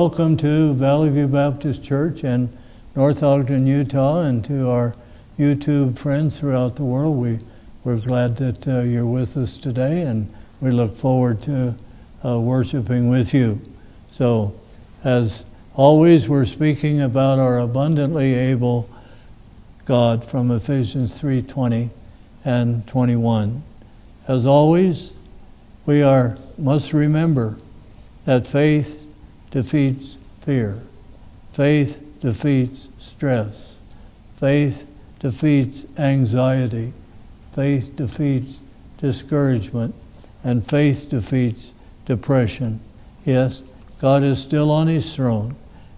welcome to Valley View Baptist Church in North Ogden, Utah, and to our YouTube friends throughout the world. We, we're glad that uh, you're with us today, and we look forward to uh, worshiping with you. So, as always, we're speaking about our abundantly able God from Ephesians 3:20 and 21. As always, we are must remember that faith defeats fear. Faith defeats stress. Faith defeats anxiety. Faith defeats discouragement. And faith defeats depression. Yes, God is still on his throne.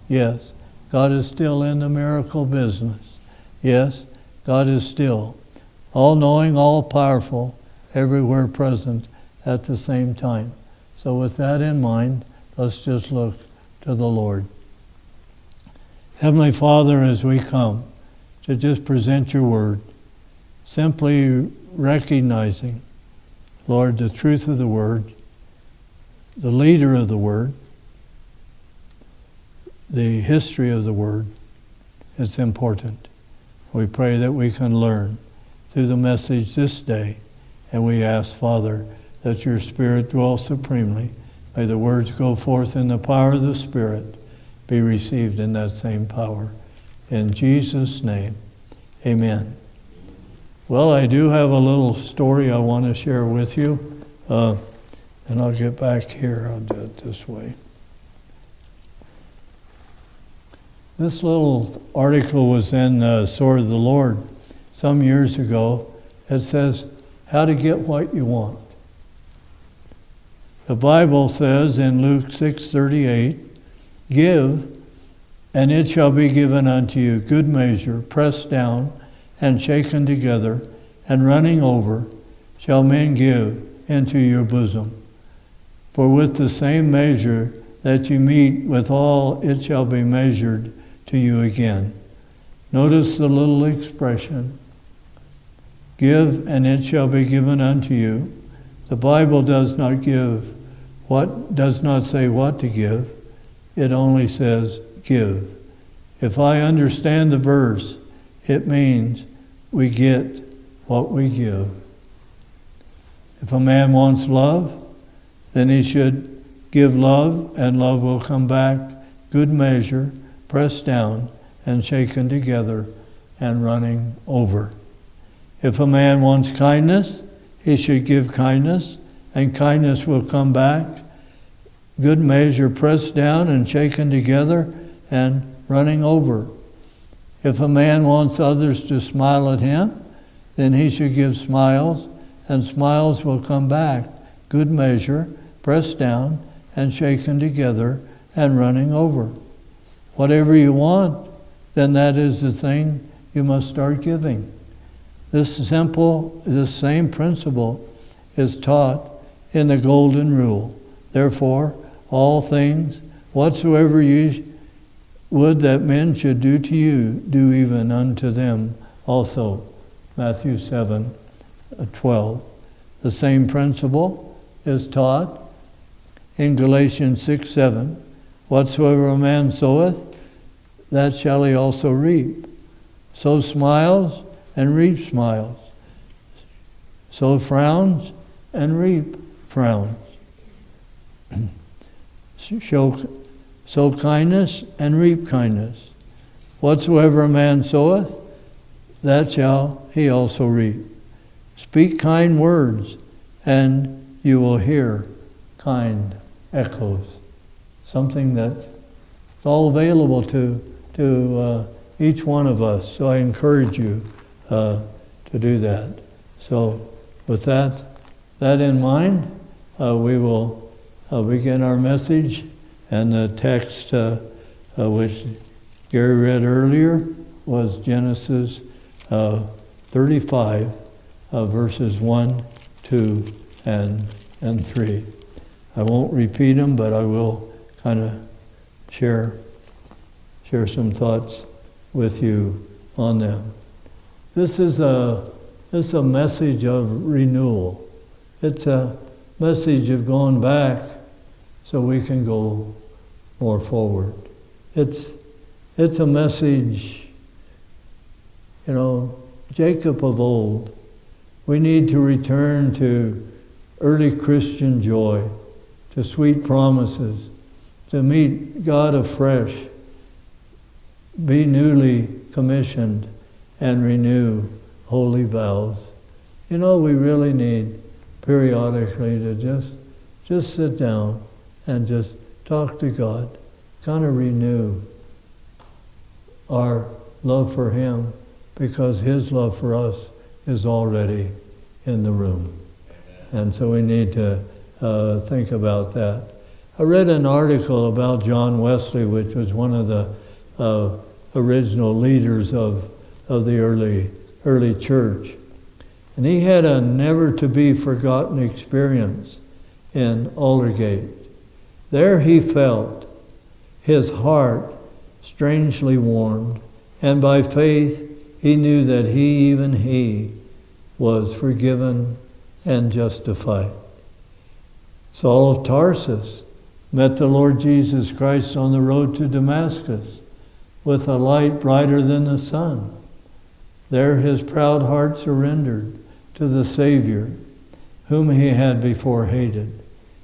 Yes, God is still in the miracle business. Yes, God is still all knowing, all powerful, everywhere present at the same time. So, with that in mind, let's just look to the Lord. Heavenly Father, as we come to just present your word, simply recognizing, Lord, the truth of the word, the leader of the word, the history of the word, it's important. We pray that we can learn through the message this day, and we ask, Father, that your Spirit dwell supremely. May the words go forth in the power of the Spirit, be received in that same power. In Jesus' name, amen. Well, I do have a little story I want to share with you, uh, and I'll get back here. I'll do it this way. This little article was in uh, Sword of the Lord some years ago. It says, How to Get What You Want. The Bible says in Luke 6:38, "Give, and it shall be given unto you, good measure, pressed down and shaken together, and running over, shall men give into your bosom. For with the same measure that you meet withal, it shall be measured to you again." Notice the little expression, "Give, and it shall be given unto you." The Bible does not give what does not say what to give, it only says give. If I understand the verse, it means we get what we give. If a man wants love, then he should give love, and love will come back, good measure, pressed down and shaken together and running over. If a man wants kindness, he should give kindness, and kindness will come back. Good measure pressed down and shaken together and running over. If a man wants others to smile at him, then he should give smiles, and smiles will come back. Good measure, pressed down and shaken together and running over. Whatever you want, then that is the thing you must start giving. This simple, this same principle is taught in the Golden Rule. Therefore, all things whatsoever you would that men should do to you, do even unto them also. Matthew 7 uh, 12. The same principle is taught in Galatians 6 7. Whatsoever a man soweth, that shall he also reap. Sow smiles and reap smiles. Sow frowns and reap frowns. Show, sow kindness and reap kindness. Whatsoever a man soweth, that shall he also reap. Speak kind words, and you will hear kind echoes. Something that's all available to, to uh, each one of us. So I encourage you uh, to do that. So, with that, that in mind, we will uh, begin our message. And the text uh, uh, which Gary read earlier was Genesis uh, 35, verses 1, 2, and, and 3. I won't repeat them, but I will kind of share, share some thoughts with you on them. This is a, this is a message of renewal. It's a message of going back so we can go more forward. It's, it's a message, you know, Jacob of old. We need to return to early Christian joy, to sweet promises, to meet God afresh, be newly commissioned, and renew holy vows. You know, we really need periodically to just just sit down and just talk to God, kind of renew our love for Him because His love for us is already in the room. And so we need to uh, think about that. I read an article about John Wesley, which was one of the uh, original leaders of, of the early, early church. And he had a never to be forgotten experience in Aldersgate. There he felt his heart strangely warmed, and by faith he knew that he, even he, was forgiven and justified. Saul of Tarsus met the Lord Jesus Christ on the road to Damascus with a light brighter than the sun. There his proud heart surrendered to the Savior, whom he had before hated.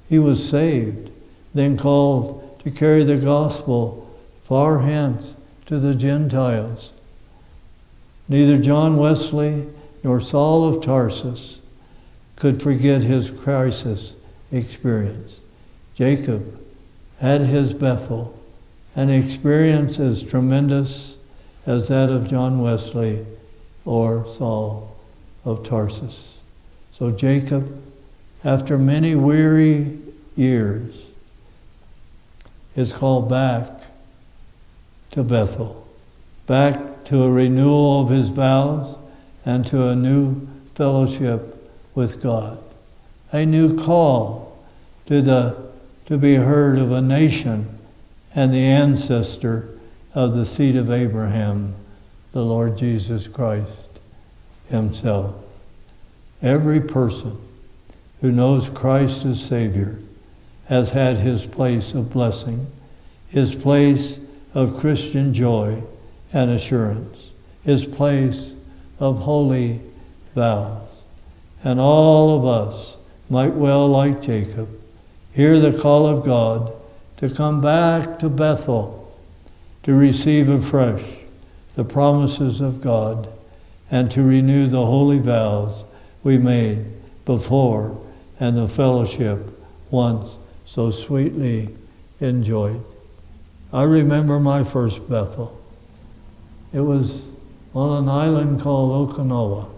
He was saved, then called to carry the gospel far hence to the Gentiles. Neither John Wesley nor Saul of Tarsus could forget his crisis experience. Jacob had his Bethel, an experience as tremendous as that of John Wesley or Saul of Tarsus. So Jacob, after many weary years, is called back to Bethel, back to a renewal of his vows and to a new fellowship with God, a new call to, the, to be heard of a nation and the ancestor of the seed of Abraham, the Lord Jesus Christ himself. Every person who knows Christ as Savior has had his place of blessing, his place of Christian joy and assurance, his place of holy vows. And all of us might well, like Jacob, hear the call of God to come back to Bethel to receive afresh the promises of God and to renew the holy vows we made before and the fellowship once so sweetly enjoyed. I remember my first Bethel. It was on an island called Okinawa.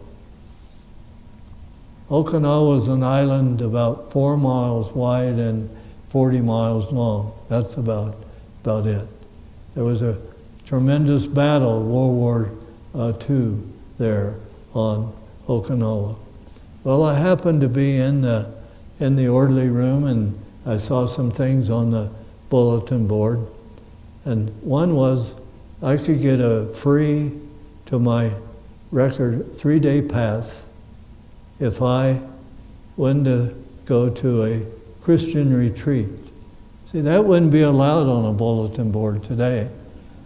Okinawa is an island about four miles wide and 40 miles long. That's about, about it. There was a tremendous battle, World War uh, II, there on Okinawa. Well, I happened to be in the, in the orderly room and I saw some things on the bulletin board. And one was I could get a free to my record three day pass if I went to go to a Christian retreat. See, that wouldn't be allowed on a bulletin board today,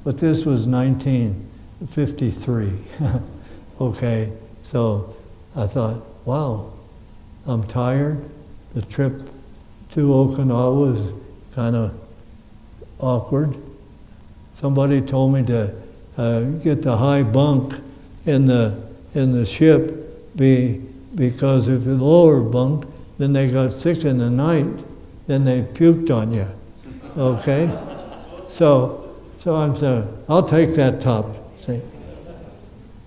but this was 1953. okay, so I thought, wow, I'm tired. The trip to Okinawa was kind of awkward. Somebody told me to uh, get the high bunk in the in the ship be, because if the lower bunk, then they got sick in the night, then they puked on you. Okay? So so I'm saying, I'll take that top. See?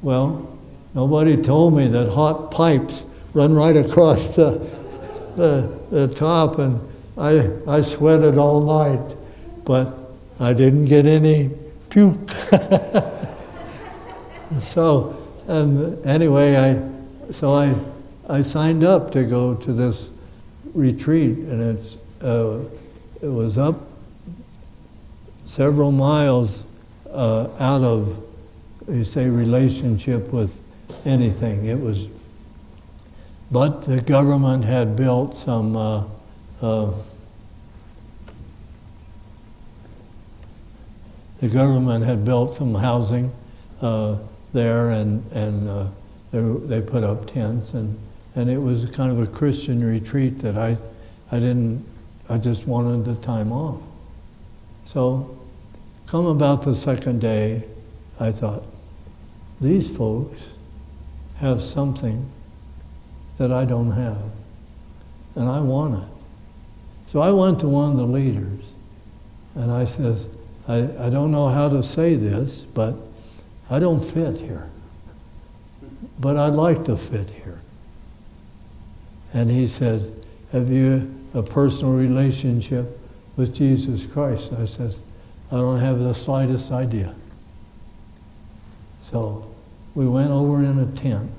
Well, nobody told me that hot pipes run right across the, the, the top, and I, I sweated all night, but I didn't get any puke. so, anyway, I, so I, I signed up to go to this retreat, and it's, uh, it was up several miles uh, out of, you say, relationship with anything. It was, but the government had built some uh, uh, the government had built some housing uh, there, and and uh, they, they put up tents, and and it was kind of a Christian retreat that I I didn't I just wanted the time off. So, come about the second day, I thought, these folks have something that I don't have, and I want it. So I went to one of the leaders, and I says, I, I don't know how to say this, but I don't fit here. But I'd like to fit here. And he says, Have you a personal relationship with Jesus Christ. I says, I don't have the slightest idea. So we went over in a tent.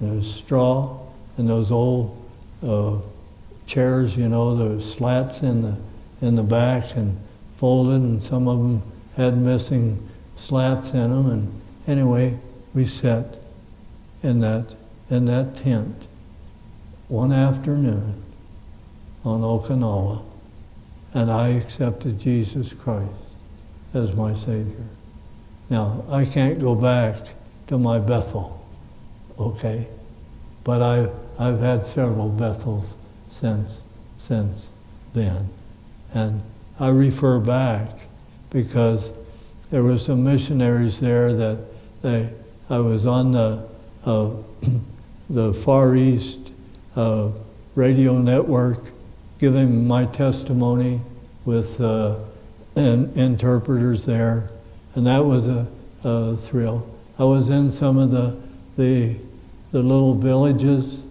There was straw and those old uh, chairs, you know, those slats in the in the back and folded, and some of them had missing slats in them. And anyway, we sat in that in that tent one afternoon on Okinawa and I accepted Jesus Christ as my Savior. Now, I can't go back to my Bethel, okay? But I, I've had several Bethels since, since then. And I refer back because there were some missionaries there that they, I was on the, uh, the Far East uh, radio network giving my testimony with uh, interpreters there, and that was a, a, thrill. I was in some of the the, the little villages,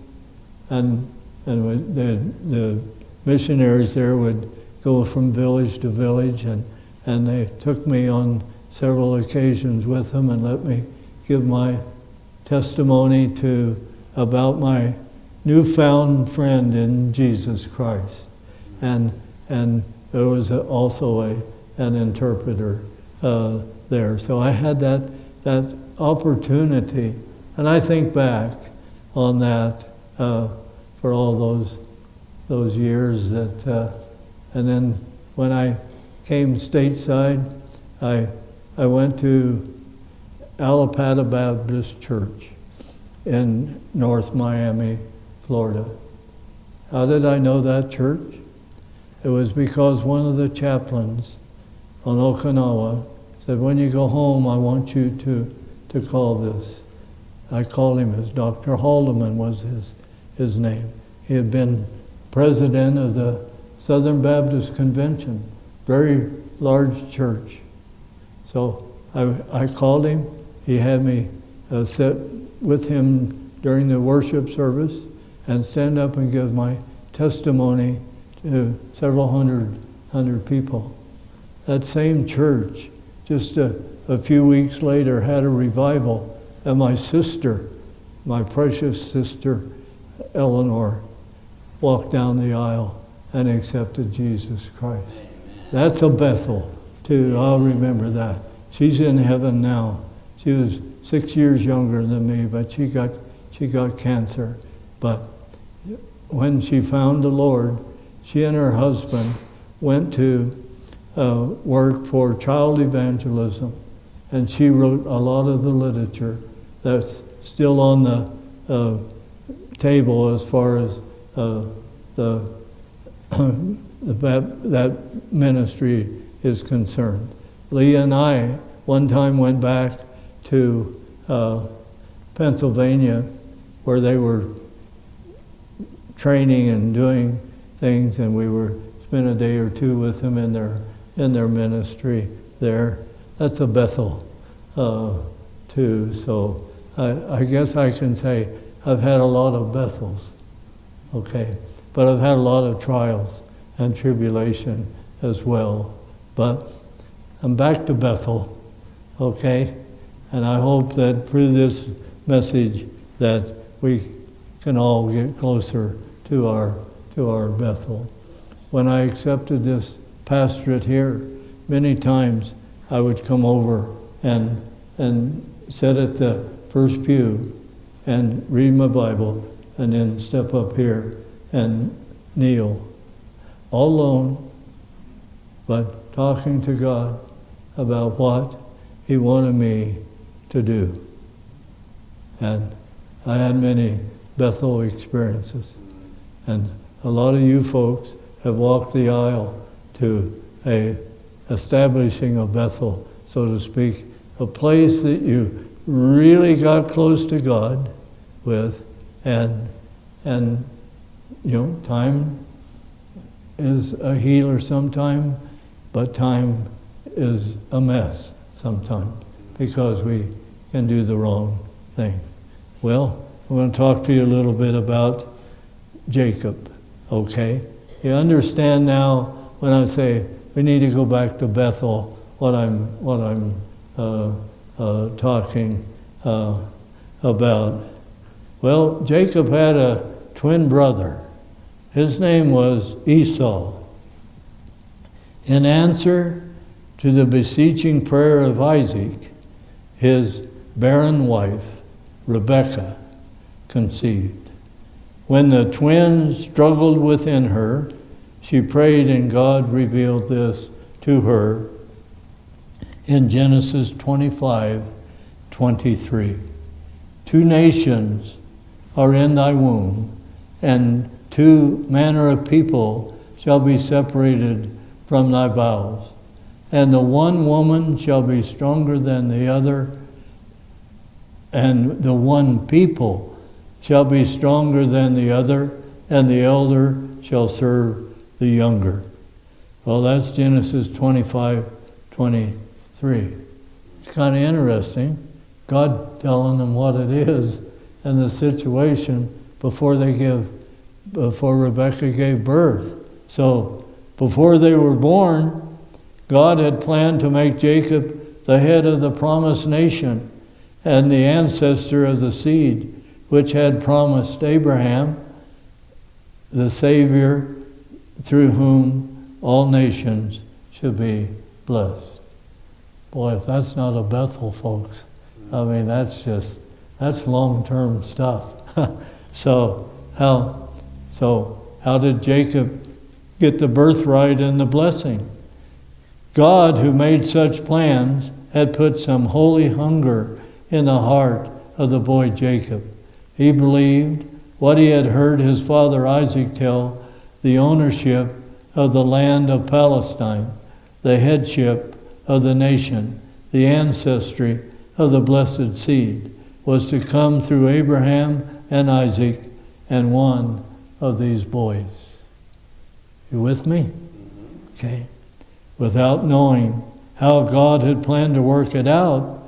and and the, the missionaries there would go from village to village, and and they took me on several occasions with them and let me give my testimony to about my newfound friend in Jesus Christ. And, and there was also a, an interpreter uh, there. So I had that, that opportunity. And I think back on that uh, for all those, those years that, uh, and then when I came stateside, I, I went to Allapattah Baptist Church in North Miami, Florida. How did I know that church? It was because one of the chaplains on Okinawa said, when you go home, I want you to, to call this. I called him as Dr. Haldeman was his, his name. He had been president of the Southern Baptist Convention, very large church. So I, I called him. He had me uh, sit with him during the worship service and stand up and give my testimony to several hundred hundred people. That same church, just a, a few weeks later, had a revival, and my sister, my precious sister, Eleanor, walked down the aisle and accepted Jesus Christ. That's a Bethel, too. I'll remember that. She's in heaven now. She was six years younger than me, but she got, she got cancer. But when she found the Lord, she and her husband went to uh, work for child evangelism, and she wrote a lot of the literature that's still on the uh, table as far as uh, the, that, that ministry is concerned. Leah and I one time went back to uh, Pennsylvania where they were training and doing things, and we were spent a day or two with them in their in their ministry there. That's a Bethel uh, too. So I, I guess I can say I've had a lot of Bethels, okay, but I've had a lot of trials and tribulation as well. But I'm back to Bethel, okay, and I hope that through this message that we can all get closer to our to our Bethel. When I accepted this pastorate here, many times I would come over and, and sit at the first pew and read my Bible and then step up here and kneel all alone, but talking to God about what he wanted me to do. And I had many Bethel experiences. And a lot of you folks have walked the aisle to a establishing a Bethel, so to speak, a place that you really got close to God with, and and you know, time is a healer sometime, but time is a mess sometimes because we can do the wrong thing. Well, I'm going to talk to you a little bit about Jacob, okay? You understand now when I say we need to go back to Bethel, what I'm, what I'm uh, uh, talking uh, about. Well, Jacob had a twin brother. His name was Esau. In answer to the beseeching prayer of Isaac, his barren wife, Rebekah, conceived. When the twins struggled within her, she prayed and God revealed this to her in Genesis 25 23. Two nations are in thy womb, and two manner of people shall be separated from thy bowels. And the one woman shall be stronger than the other, and the one people shall be stronger than the other, and the elder shall serve the younger. Well, that's Genesis 25 23. It's kind of interesting. God telling them what it is and the situation before they give, before Rebecca gave birth. So, before they were born, God had planned to make Jacob the head of the promised nation and the ancestor of the seed, which had promised Abraham the Savior through whom all nations should be blessed. Boy, if that's not a Bethel, folks, I mean, that's just, that's long term stuff. so, how, so, how did Jacob get the birthright and the blessing? God, who made such plans, had put some holy hunger in the heart of the boy Jacob. He believed what he had heard his father Isaac tell the ownership of the land of Palestine, the headship of the nation, the ancestry of the blessed seed, was to come through Abraham and Isaac and one of these boys. You with me? Okay. Without knowing how God had planned to work it out,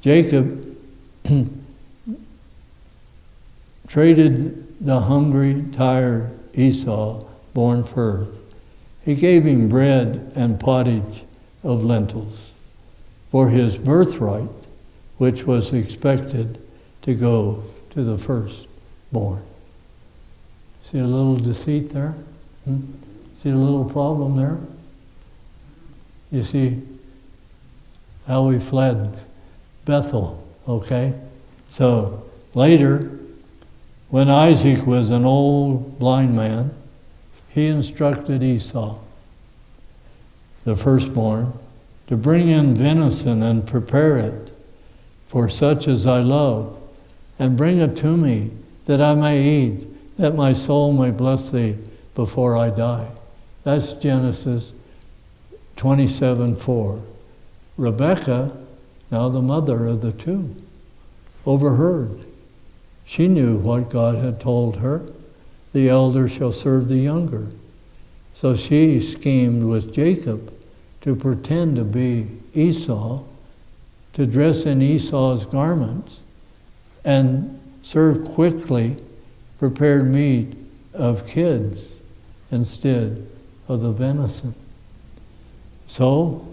Jacob traded the hungry, tired Esau, born first. He gave him bread and pottage of lentils for his birthright, which was expected to go to the firstborn. See a little deceit there? Hmm? See a little problem there? You see how we fled Bethel, okay? So later, when Isaac was an old blind man, he instructed Esau, the firstborn, to bring in venison and prepare it for such as I love, and bring it to me that I may eat, that my soul may bless thee before I die. That's Genesis 27 4. Rebecca, now the mother of the two, overheard. She knew what God had told her the elder shall serve the younger. So she schemed with Jacob to pretend to be Esau, to dress in Esau's garments, and serve quickly prepared meat of kids instead of the venison. So,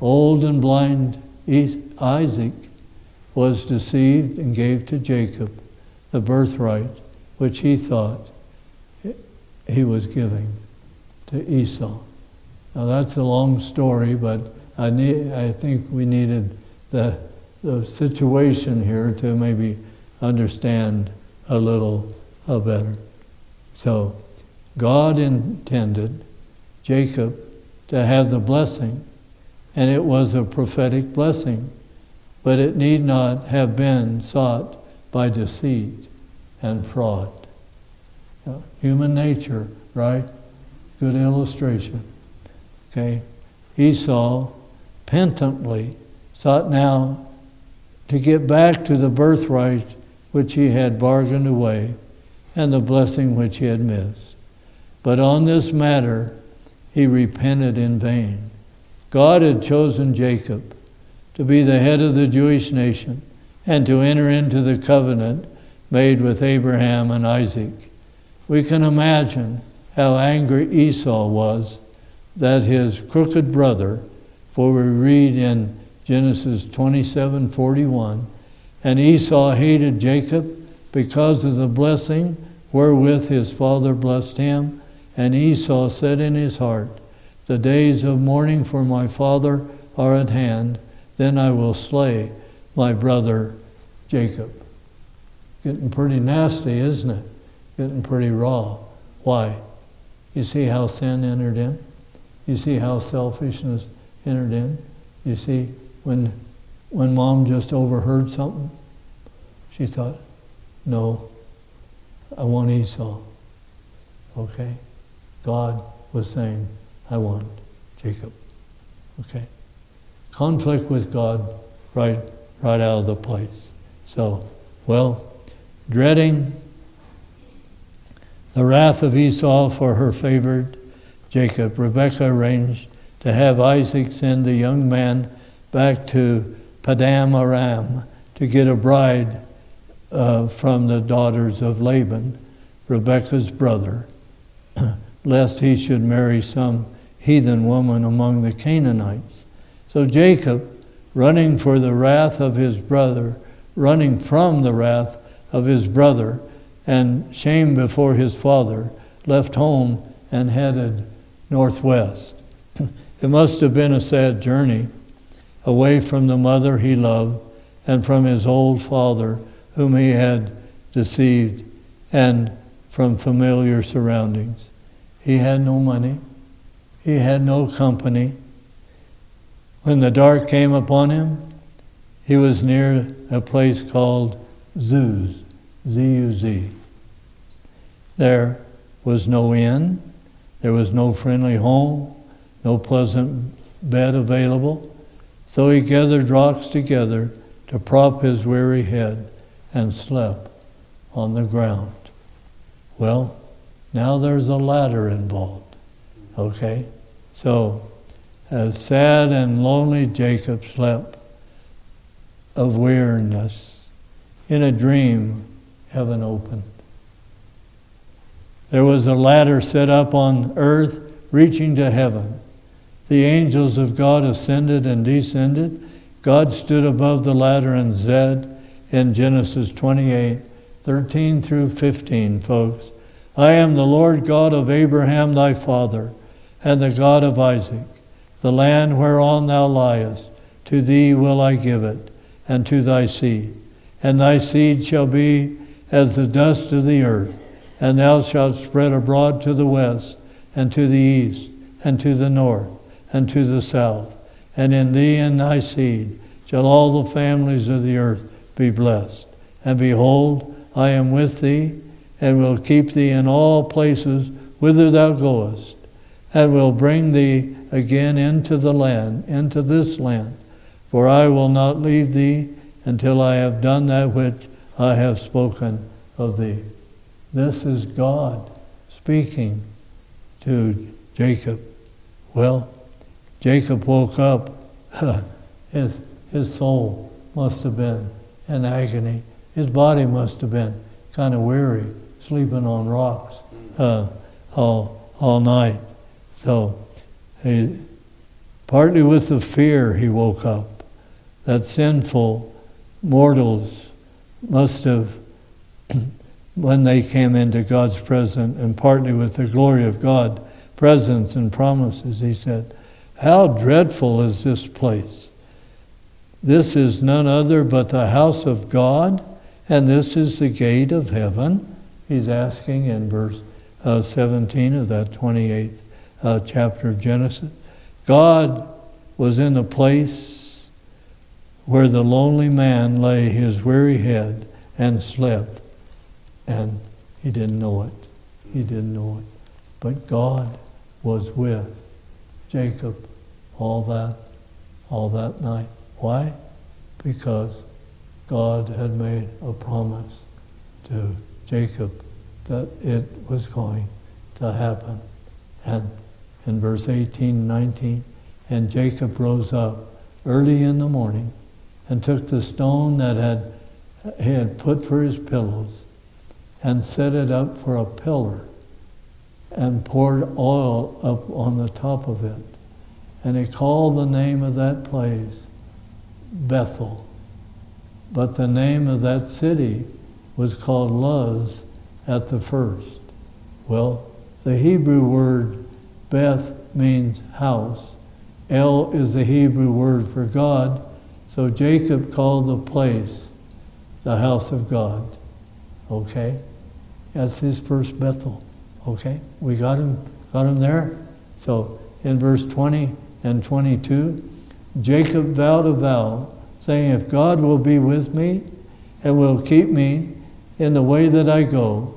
old and blind Isaac was deceived and gave to Jacob the birthright which he thought he was giving to Esau. Now that's a long story, but I, need, I think we needed the, the situation here to maybe understand a little uh, better. So God intended Jacob to have the blessing, and it was a prophetic blessing, but it need not have been sought by deceit and fraud. Human nature, right? Good illustration. Okay? Esau penitently sought now to get back to the birthright which he had bargained away and the blessing which he had missed. But on this matter, he repented in vain. God had chosen Jacob to be the head of the Jewish nation and to enter into the covenant made with Abraham and Isaac. We can imagine how angry Esau was that his crooked brother, for we read in Genesis 27 41, and Esau hated Jacob because of the blessing wherewith his father blessed him. And Esau said in his heart, The days of mourning for my father are at hand, then I will slay my brother Jacob. Getting pretty nasty, isn't it? Getting pretty raw. Why? You see how sin entered in? You see how selfishness entered in? You see when when mom just overheard something, she thought, no, I want Esau. Okay? God was saying, I want Jacob. Okay? Conflict with God right, right out of the place. So, well, dreading the wrath of Esau for her favored Jacob, Rebekah arranged to have Isaac send the young man back to Padan Aram to get a bride uh, from the daughters of Laban, Rebekah's brother, lest he should marry some heathen woman among the Canaanites. So Jacob, running for the wrath of his brother, running from the wrath of his brother, and shame before his father, left home and headed northwest. it must have been a sad journey away from the mother he loved and from his old father whom he had deceived and from familiar surroundings. He had no money. He had no company. When the dark came upon him, he was near a place called Zuz, Z-U-Z. There was no inn. There was no friendly home, no pleasant bed available. So he gathered rocks together to prop his weary head and slept on the ground. Well, now there's a ladder involved. Okay? So, as sad and lonely Jacob slept of weariness, in a dream, heaven opened. There was a ladder set up on earth reaching to heaven. The angels of God ascended and descended. God stood above the ladder and said in Genesis 28 13 through 15, folks, I am the Lord God of Abraham thy father, and the God of Isaac. The land whereon thou liest, to thee will I give it, and to thy seed. And thy seed shall be as the dust of the earth, and thou shalt spread abroad to the west, and to the east, and to the north and to the south. And in thee and thy seed shall all the families of the earth be blessed. And behold, I am with thee, and will keep thee in all places whither thou goest, and will bring thee again into the land, into this land. For I will not leave thee until I have done that which I have spoken of thee. This is God speaking to Jacob. Well, Jacob woke up. his, his soul must have been in agony. His body must have been kind of weary, sleeping on rocks uh, all, all night. So, he, partly with the fear, he woke up that sinful mortals must have, when they came into God's presence, and partly with the glory of God, presence and promises, he said, how dreadful is this place? This is none other but the house of God, and this is the gate of heaven. He's asking in verse uh, 17 of that 28th uh, chapter of Genesis. God was in the place where the lonely man lay his weary head and slept. And he didn't know it. He didn't know it. But God was with Jacob all that, all that night. Why? Because God had made a promise to Jacob that it was going to happen. And in verse 18, 19, and Jacob rose up early in the morning and took the stone that had, he had put for his pillows and set it up for a pillar and poured oil up on the top of it. And he called the name of that place Bethel. But the name of that city was called Luz at the first. Well, the Hebrew word Beth means house. El is the Hebrew word for God, so Jacob called the place the house of God. Okay? That's his first Bethel. Okay? We got him got him there? So in verse 20 and 22, Jacob vowed a vow, saying, If God will be with me and will keep me in the way that I go,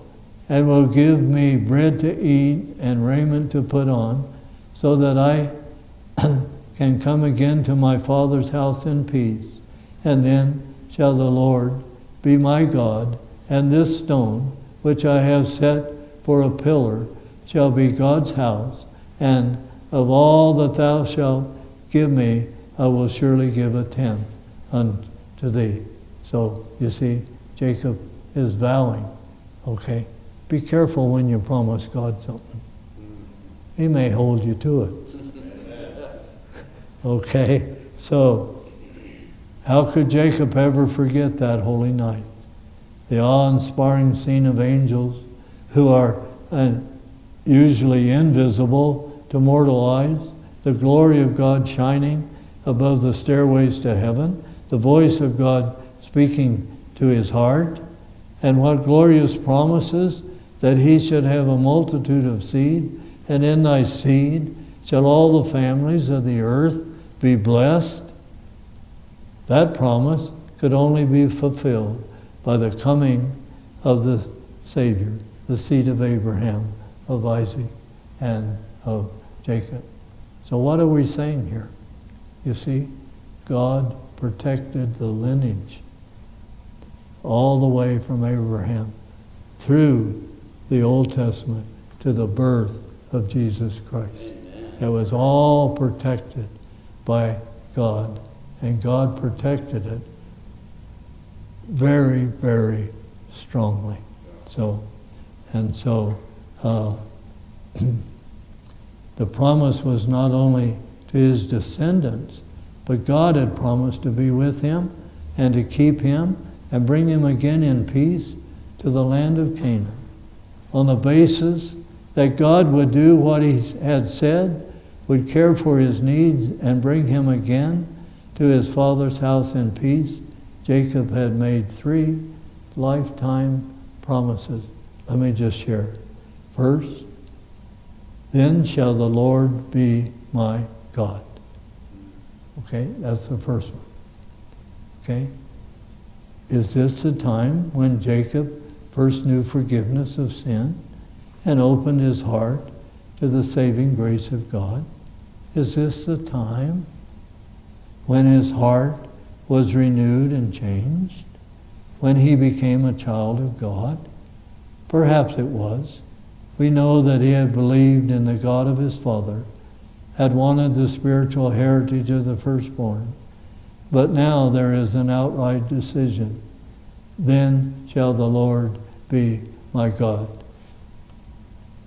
and will give me bread to eat and raiment to put on, so that I can come again to my father's house in peace. And then shall the Lord be my God, and this stone, which I have set for a pillar, shall be God's house, and of all that thou shalt give me, I will surely give a tenth unto thee. So, you see, Jacob is vowing, okay? Be careful when you promise God something. He may hold you to it. Okay? So, how could Jacob ever forget that holy night? The awe inspiring scene of angels who are uh, usually invisible to mortal eyes, the glory of God shining above the stairways to heaven, the voice of God speaking to his heart, and what glorious promises that he should have a multitude of seed, and in thy seed shall all the families of the earth be blessed. That promise could only be fulfilled by the coming of the Savior, the seed of Abraham, of Isaac, and of Jacob. So, what are we saying here? You see, God protected the lineage all the way from Abraham through the Old Testament to the birth of Jesus Christ. Amen. It was all protected by God, and God protected it very, very strongly. So, and so, uh, the promise was not only to his descendants, but God had promised to be with him and to keep him and bring him again in peace to the land of Canaan on the basis that God would do what he had said, would care for his needs and bring him again to his father's house in peace, Jacob had made three lifetime promises. Let me just share. First, then shall the Lord be my God. Okay, that's the first one. Okay? Is this the time when Jacob first knew forgiveness of sin and opened his heart to the saving grace of God? Is this the time when his heart was renewed and changed? When he became a child of God? Perhaps it was. We know that he had believed in the God of his father, had wanted the spiritual heritage of the firstborn. But now there is an outright decision then shall the Lord be my God.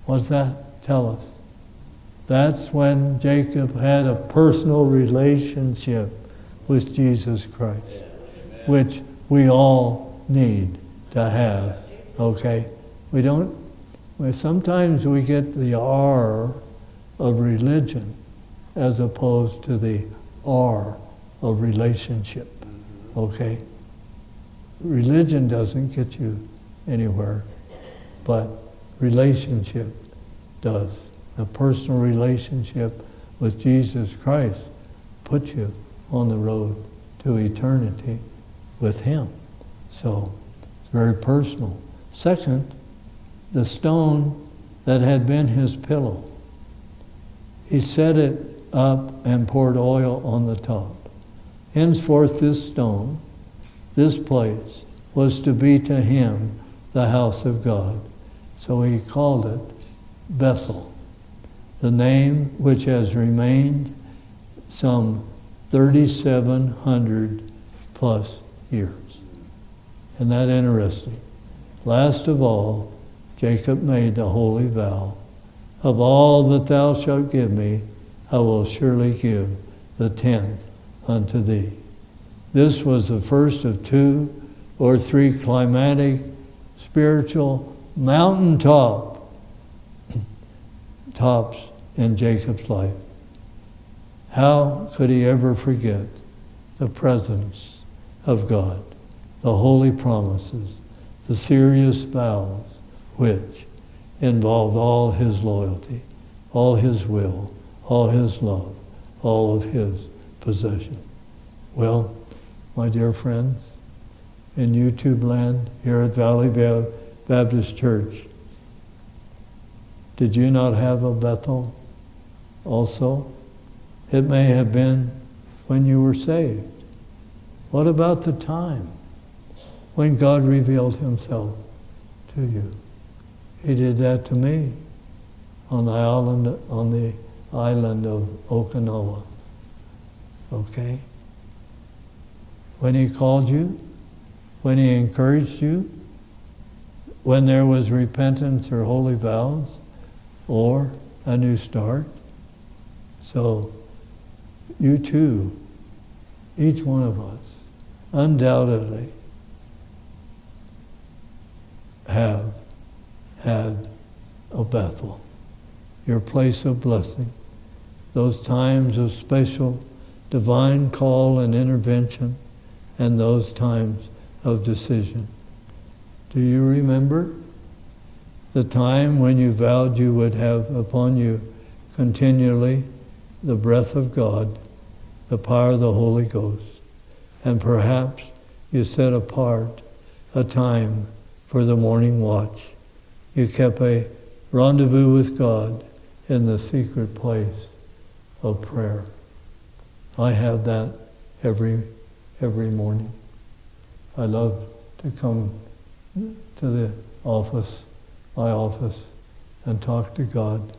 What's that tell us? That's when Jacob had a personal relationship with Jesus Christ, which we all need to have. Okay? We don't, sometimes we get the R of religion as opposed to the R of relationship. Okay? religion doesn't get you anywhere, but relationship does. A personal relationship with Jesus Christ puts you on the road to eternity with Him. So it's very personal. Second, the stone that had been his pillow. He set it up and poured oil on the top. Henceforth, this stone, this place, was to be to him the house of God. So he called it Bethel, the name which has remained some 3,700 plus years. Isn't that interesting? Last of all, Jacob made the holy vow Of all that thou shalt give me, I will surely give the tenth unto thee. This was the first of two or three climatic, spiritual, mountaintop tops in Jacob's life. How could he ever forget the presence of God, the holy promises, the serious vows which involved all his loyalty, all his will, all his love, all of his possession? Well, my dear friends, in YouTube land here at Valley Baptist Church, did you not have a Bethel also? It may have been when you were saved. What about the time when God revealed himself to you? He did that to me on the island on the island of Okinawa. Okay? When he called you, when he encouraged you, when there was repentance or holy vows, or a new start. So you too, each one of us, undoubtedly have had a Bethel, your place of blessing, those times of special divine call and intervention, and those times of decision. Do you remember the time when you vowed you would have upon you continually the breath of God the power of the Holy Ghost. And perhaps you set apart a time for the morning watch. You kept a rendezvous with God in the secret place of prayer. I have that every every morning. I love to come to the office, my office, and talk to God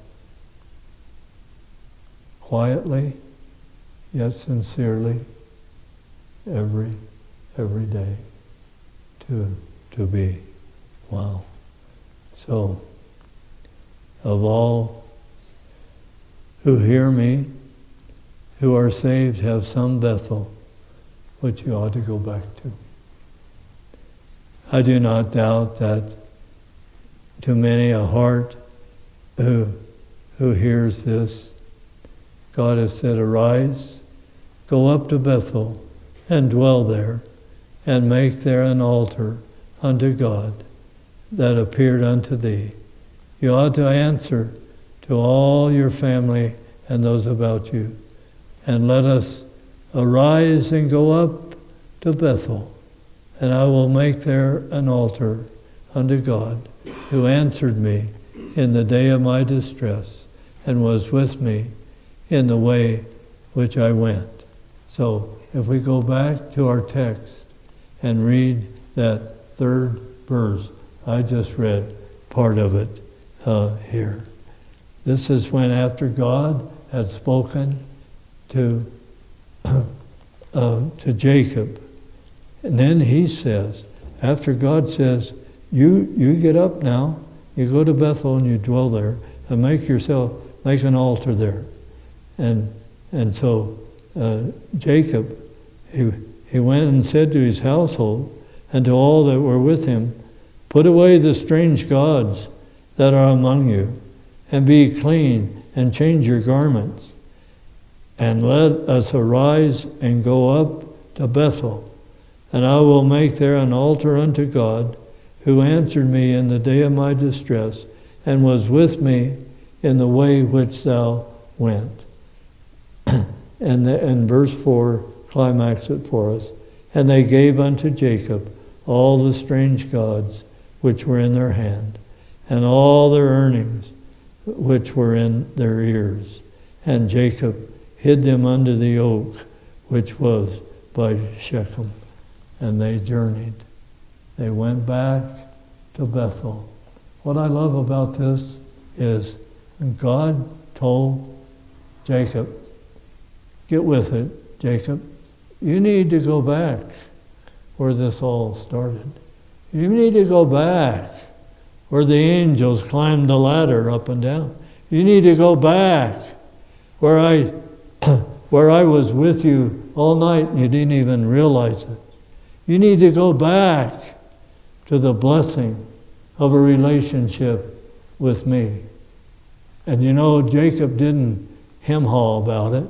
quietly yet sincerely every every day to to be. Wow. So of all who hear me who are saved have some Bethel which you ought to go back to. I do not doubt that to many a heart who who hears this God has said arise Go up to Bethel and dwell there, and make there an altar unto God that appeared unto thee. You ought to answer to all your family and those about you. And let us arise and go up to Bethel, and I will make there an altar unto God, who answered me in the day of my distress, and was with me in the way which I went. So if we go back to our text and read that third verse, I just read part of it uh, here. This is when, after God had spoken to, uh, to Jacob, and then he says, after God says, you, you get up now, you go to Bethel and you dwell there, and make yourself, make an altar there. And, and so uh, Jacob, he, he went and said to his household and to all that were with him, Put away the strange gods that are among you, and be clean, and change your garments. And let us arise and go up to Bethel, and I will make there an altar unto God, who answered me in the day of my distress, and was with me in the way which thou went. And, the, and verse 4 climax it for us. And they gave unto Jacob all the strange gods which were in their hand, and all their earnings which were in their ears. And Jacob hid them under the oak which was by Shechem. And they journeyed. They went back to Bethel. What I love about this is God told Jacob, get with it, Jacob. You need to go back where this all started. You need to go back where the angels climbed the ladder up and down. You need to go back where I, where I was with you all night and you didn't even realize it. You need to go back to the blessing of a relationship with me. And you know, Jacob didn't hem haw about it.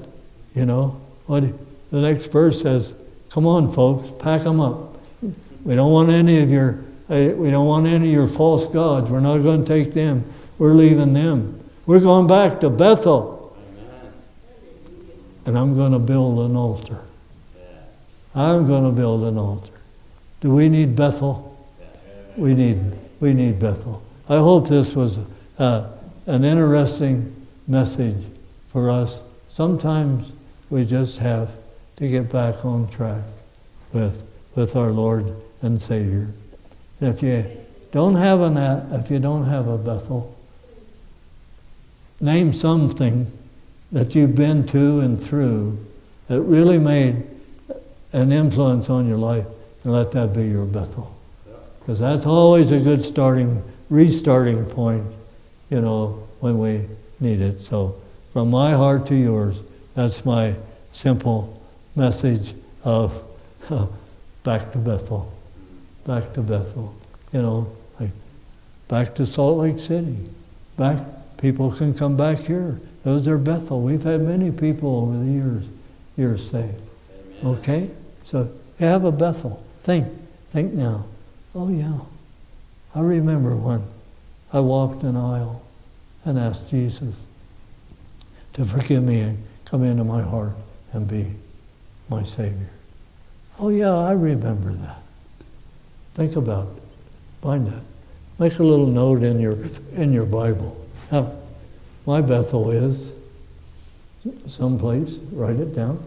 You know, what the next verse says, Come on, folks, pack them up. We don't want any of your we don't want any of your false gods. We're not going to take them. We're leaving them. We're going back to Bethel. Amen. And I'm going to build an altar. I'm going to build an altar. Do we need Bethel? We need, we need Bethel. I hope this was uh, an interesting message for us. Sometimes we just have to get back on track with, with our Lord and Savior. And if you don't have an if you don't have a Bethel, name something that you've been to and through that really made an influence on your life, and let that be your Bethel. Because that's always a good starting, restarting point, you know, when we need it. So, from my heart to yours, that's my simple message of back to Bethel back to Bethel, you know, like back to Salt Lake City. Back, people can come back here. Those are Bethel. We've had many people over the years, years saved. Amen. Okay? So you have a Bethel. Think, think now. Oh yeah. I remember when I walked an aisle and asked Jesus to forgive me and come into my heart and be my Savior. Oh yeah, I remember that. Think about it. Find that. Make a little note in your, in your Bible. Now, my Bethel is someplace, write it down.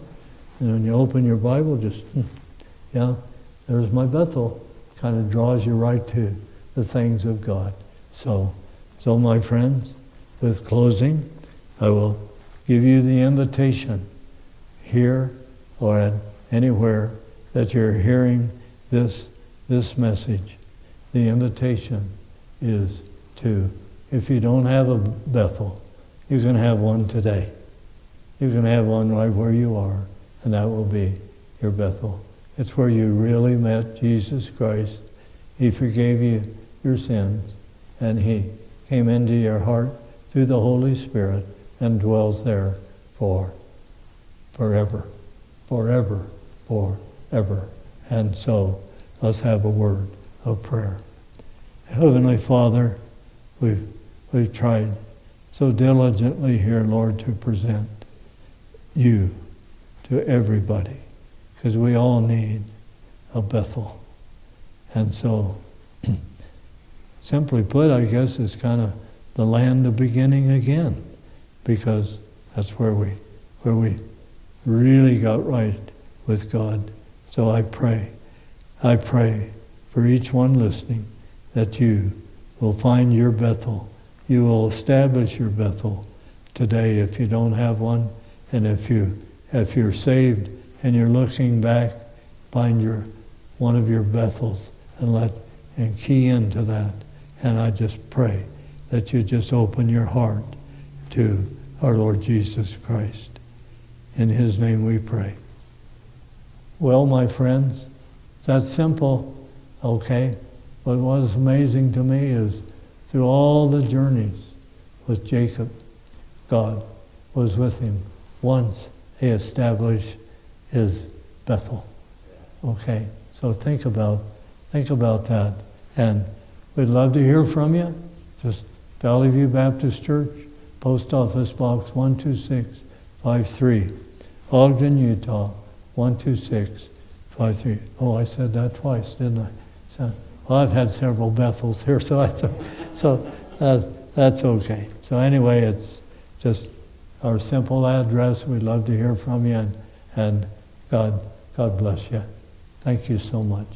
And when you open your Bible, just, hmm, yeah, there's my Bethel. Kind of draws you right to the things of God. So, so my friends, with closing, I will give you the invitation here or anywhere that you're hearing this this message, the invitation is to, if you don't have a Bethel, you can have one today. You can have one right where you are, and that will be your Bethel. It's where you really met Jesus Christ. He forgave you your sins, and He came into your heart through the Holy Spirit and dwells there for forever, forever, forever. And so, let's have a word of prayer. Heavenly Father, we've, we've tried so diligently here, Lord, to present you to everybody because we all need a Bethel. And so, simply put, I guess it's kind of the land of beginning again because that's where we, where we really got right with God. So I pray I pray for each one listening that you will find your Bethel. You will establish your Bethel today if you don't have one. And if, you, if you're saved and you're looking back, find your, one of your Bethels and let and key into that. And I just pray that you just open your heart to our Lord Jesus Christ. In his name we pray. Well, my friends, it's that simple, okay? But what is amazing to me is through all the journeys with Jacob, God was with him. Once he established his Bethel. Okay, so think about think about that. And we'd love to hear from you. Just Valley View Baptist Church, Post Office Box 12653. Ogden, Utah, 12653. Oh, I said that twice, didn't I? So, well, I've had several Bethels here, so I, so uh, that's okay. So anyway, it's just our simple address. We'd love to hear from you, and, and God, God bless you. Thank you so much.